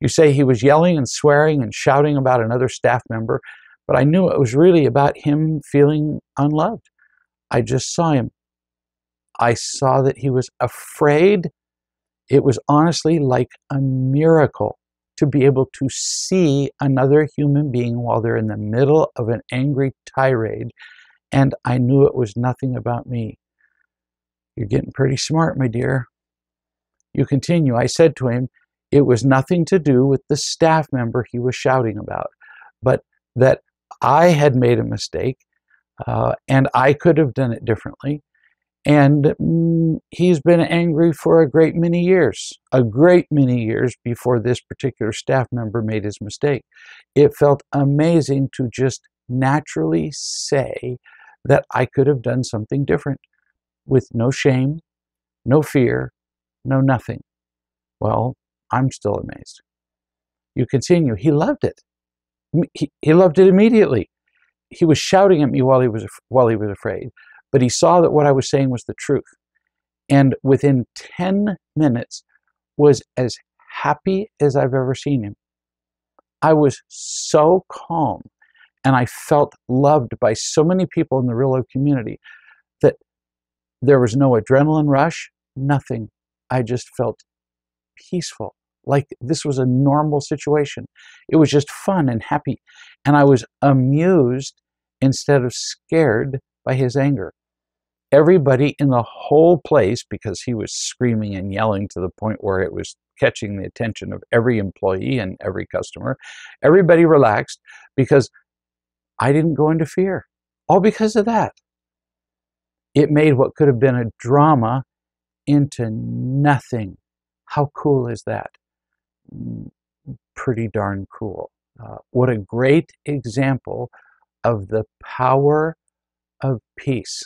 You say he was yelling and swearing and shouting about another staff member, but I knew it was really about him feeling unloved. I just saw him. I saw that he was afraid. It was honestly like a miracle to be able to see another human being while they're in the middle of an angry tirade, and I knew it was nothing about me. You're getting pretty smart, my dear. You continue. I said to him, it was nothing to do with the staff member he was shouting about, but that I had made a mistake uh, and I could have done it differently. And mm, he's been angry for a great many years, a great many years before this particular staff member made his mistake. It felt amazing to just naturally say that I could have done something different with no shame, no fear, no nothing. Well, I'm still amazed. You continue. He loved it. He, he loved it immediately. He was shouting at me while he was while he was afraid, but he saw that what I was saying was the truth. And within 10 minutes was as happy as I've ever seen him. I was so calm and I felt loved by so many people in the Real Love community that there was no adrenaline rush, nothing. I just felt peaceful, like this was a normal situation. It was just fun and happy. And I was amused instead of scared by his anger. Everybody in the whole place, because he was screaming and yelling to the point where it was catching the attention of every employee and every customer, everybody relaxed because I didn't go into fear. All because of that. It made what could have been a drama into nothing. How cool is that? Pretty darn cool. Uh, what a great example of the power of peace.